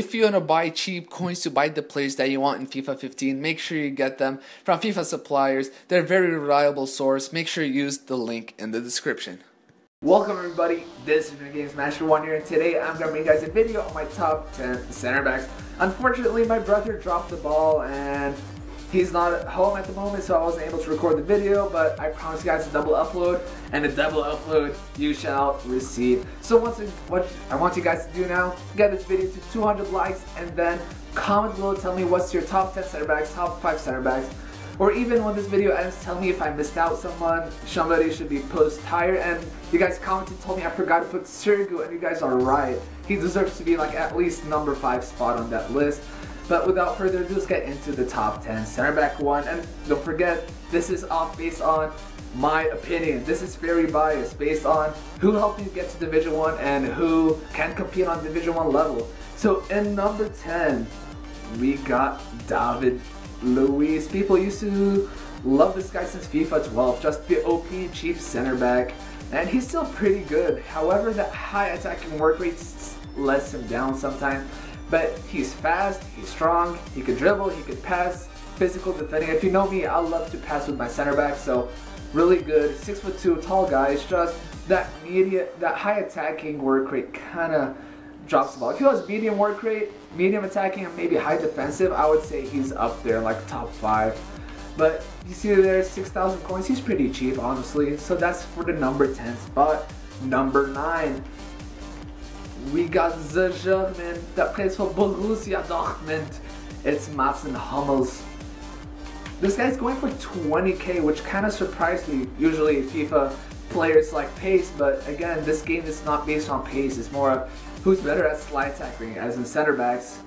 If you want to buy cheap coins to buy the players that you want in FIFA 15, make sure you get them from FIFA suppliers. They're a very reliable source. Make sure you use the link in the description. Welcome everybody, this is Games Master 1 here and today I'm going to bring you guys a video on my top 10 center backs. Unfortunately my brother dropped the ball and He's not at home at the moment, so I wasn't able to record the video, but I promise you guys a double upload, and a double upload you shall receive. So once what I want you guys to do now, get this video to 200 likes, and then comment below, tell me what's your top 10 center backs, top 5 center backs, or even when this video ends, tell me if I missed out someone, somebody should be post higher, and you guys commented, told me I forgot to put Sergio, and you guys are right. He deserves to be like at least number 5 spot on that list. But without further ado, let's get into the top 10 center back one. And don't forget, this is off based on my opinion. This is very biased based on who helped me get to Division 1 and who can compete on Division 1 level. So in number 10, we got David Luiz. People used to love this guy since FIFA 12, just the OP cheap center back. And he's still pretty good. However, that high attacking work rate lets him down sometimes. But he's fast, he's strong, he can dribble, he can pass, physical defending. If you know me, I love to pass with my center back, so really good. Six foot two, tall guy. It's just that media, that high attacking work rate kind of drops the ball. If he was medium work rate, medium attacking, and maybe high defensive, I would say he's up there, like top five. But you see there, 6,000 coins. He's pretty cheap, honestly. So that's for the number 10 spot. Number 9, we got the German that plays for Borussia Dortmund. It's Mats Hummels. This guy's going for 20k, which kind of surprised me. Usually FIFA players like pace, but again, this game is not based on pace. It's more of who's better at slide tackling, as in center backs.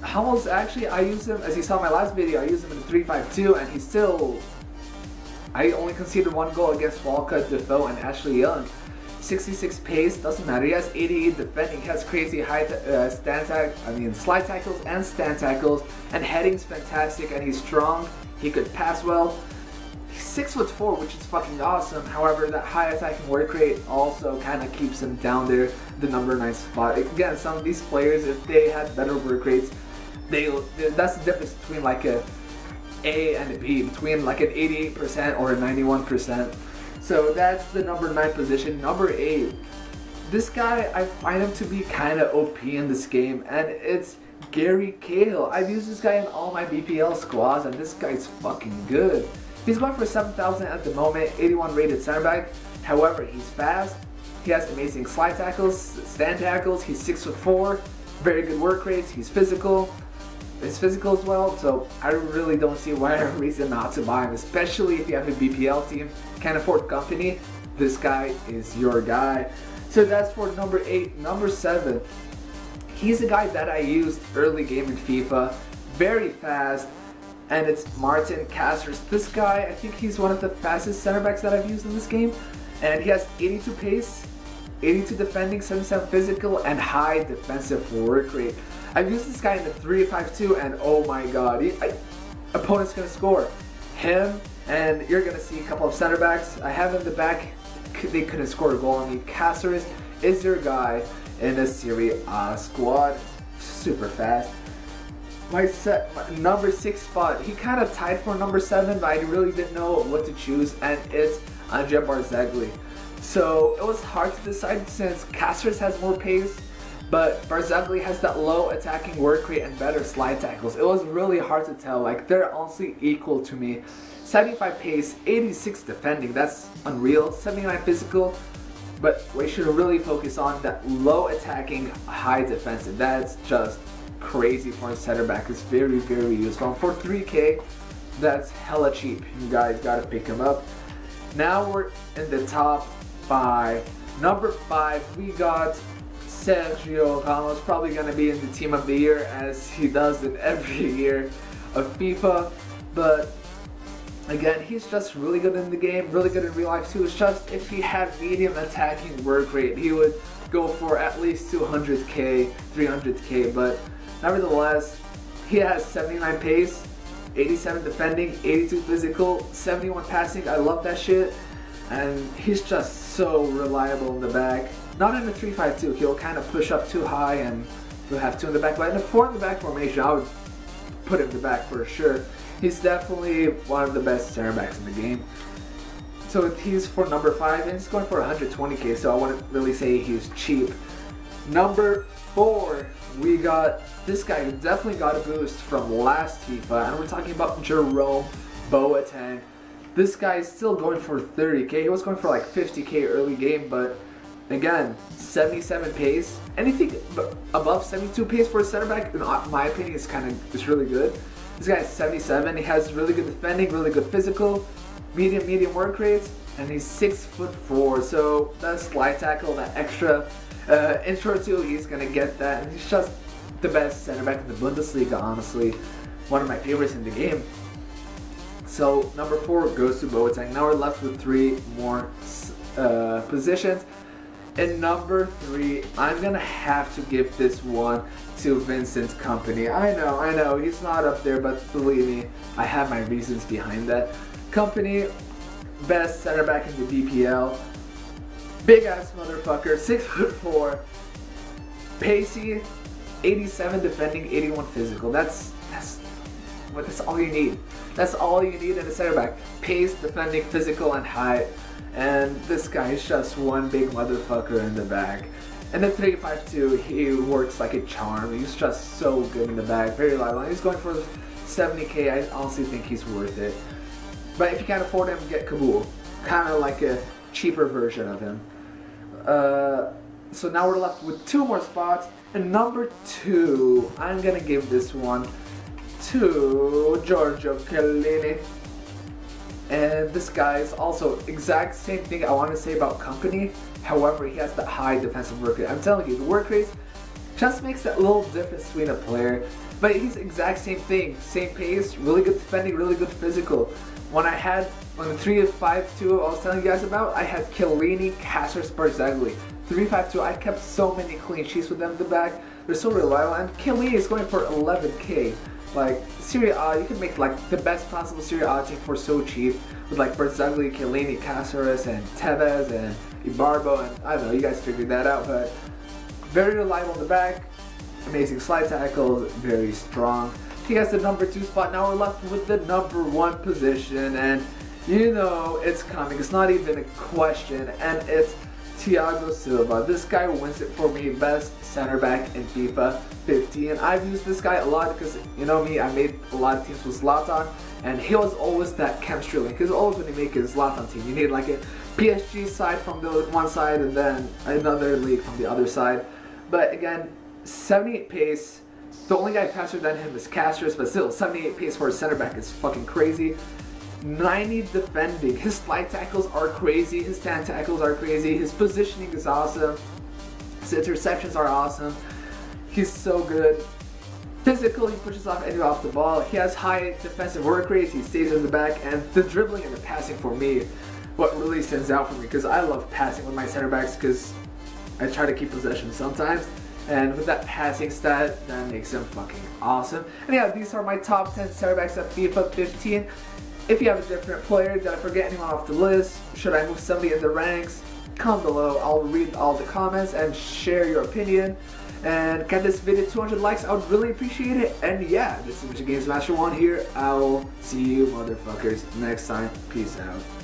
Hummels, actually, I use him, as you saw in my last video, I used him in 3-5-2, and he's still... I only conceded one goal against Walcott, Defoe, and Ashley Young. 66 pace, doesn't matter. He has 88 defending, he has crazy high uh, stand tack, I mean slide tackles and stand tackles, and heading's fantastic, and he's strong. He could pass well. He's six foot four, which is fucking awesome. However, that high attacking work rate also kind of keeps him down there, the number nine spot. Again, some of these players, if they had better work rates, they that's the difference between like a A and a B, between like an 88% or a 91%. So that's the number 9 position. Number 8. This guy, I find him to be kind of OP in this game, and it's Gary Cahill. I've used this guy in all my BPL squads, and this guy's fucking good. He's going for 7,000 at the moment, 81 rated center back. However, he's fast. He has amazing slide tackles, stand tackles. He's 6 foot 4, very good work rates. He's physical is physical as well, so I really don't see why a reason not to buy him, especially if you have a BPL team, can't afford Kompany, this guy is your guy. So that's for number 8. Number 7, he's a guy that I used early game in FIFA, very fast, and it's Martin Caceres. This guy, I think he's one of the fastest center backs that I've used in this game, and he has 82 pace, 82 defending, 77 physical, and high defensive work rate. I've used this guy in the 3-5-2 and oh my god, he, I, opponent's gonna score. Him and you're gonna see a couple of center backs. I have in the back, they couldn't score a goal on me. Caceres is your guy in the Serie A squad. Super fast. My, set, my number six spot, he kind of tied for number seven, but I really didn't know what to choose, and it's Andre Barzagli. So it was hard to decide since Caceres has more pace but Barzagli has that low attacking work rate and better slide tackles. It was really hard to tell, like they're honestly equal to me. 75 pace, 86 defending, that's unreal. 79 physical, but we should really focus on that low attacking, high defensive. That's just crazy for a center back. It's very, very useful. For 3k, that's hella cheap. You guys gotta pick him up. Now we're in the top five. Number five, we got Sergio Ramos probably going to be in the team of the year as he does in every year of FIFA. But again, he's just really good in the game, really good in real life too. It's just if he had medium attacking work rate, he would go for at least 200k, 300k. But nevertheless, he has 79 pace, 87 defending, 82 physical, 71 passing. I love that shit. And he's just so reliable in the back. Not in the 352, he'll kind of push up too high and He'll have two in the back, but in the four in the back formation, I would put him in the back for sure. He's definitely one of the best center backs in the game. So he's for number five, and he's going for 120k. So I wouldn't really say he's cheap. Number four, we got this guy who definitely got a boost from last FIFA, and we're talking about Jerome Boateng. This guy is still going for 30k. He was going for like 50k early game, but again, 77 pace. Anything above 72 pace for a center back, in my opinion, is kind of is really good. This guy is 77. He has really good defending, really good physical, medium medium work rates, and he's six foot four. So that slide tackle, that extra uh, intro to, he's gonna get that. And he's just the best center back in the Bundesliga, honestly. One of my favorites in the game. So number four goes to Boateng. Now we're left with three more uh, positions. And number three, I'm gonna have to give this one to Vincent Kompany. I know, I know, he's not up there, but believe me, I have my reasons behind that. Kompany, best center back in the BPL. Big ass motherfucker, six foot four, pacey, 87 defending, 81 physical. That's that's what that's all you need. That's all you need in a center back. Pace, defending, physical, and height. And this guy is just one big motherfucker in the back. And the 352, he works like a charm. He's just so good in the back, very reliable. He's going for 70k. I honestly think he's worth it. But if you can't afford him, get Kaboul. Kind of like a cheaper version of him. Uh, so now we're left with two more spots. And number two, I'm gonna give this one to Giorgio Chiellini. And this guy is also exact same thing I want to say about Kompany. However, he has the high defensive work rate. I'm telling you, the work rate just makes that little difference between a player. But he's exact same thing. Same pace, really good defending, really good physical. When I had, when the 3 5 2 I was telling you guys about, I had Chiellini, Cáceres, Barzagli. 352, I kept so many clean sheets with them in the back. They're so reliable, and Chiellini is going for 11k. Like, Serie A, you can make like the best possible Serie A team for so cheap. With like Barzagli, Chiellini, Cáceres, and Tevez, and Ibarbo, and I don't know, you guys figured that out, but very reliable in the back, amazing slide tackles, very strong. He has the number two spot. Now we're left with the number one position, and you know it's coming. It's not even a question, and it's Thiago Silva. This guy wins it for me, best center back in FIFA 15. I've used this guy a lot because, you know me, I made a lot of teams with Zlatan, and he was always that chemistry link. Because always when you make a Zlatan team, you need like a PSG side from the one side and then another league from the other side. But again, 78 pace. The only guy faster than him is Cáceres, but still, 78 pace for a center back is fucking crazy. 90 defending. His slide tackles are crazy. His stand tackles are crazy. His positioning is awesome. His interceptions are awesome. He's so good. Physical, he pushes off anyone off the ball. He has high defensive work rates. He stays in the back. And the dribbling and the passing for me, what really stands out for me. Because I love passing with my center backs because I try to keep possession sometimes. And with that passing stat, that makes him fucking awesome. And yeah, these are my top 10 center backs at FIFA 15. If you have a different player, did I forget anyone off the list? Should I move somebody in the ranks? Comment below, I'll read all the comments and share your opinion. And get this video 200 likes, I would really appreciate it. And yeah, this is Mr. Games Master 1 here. I will see you motherfuckers next time. Peace out.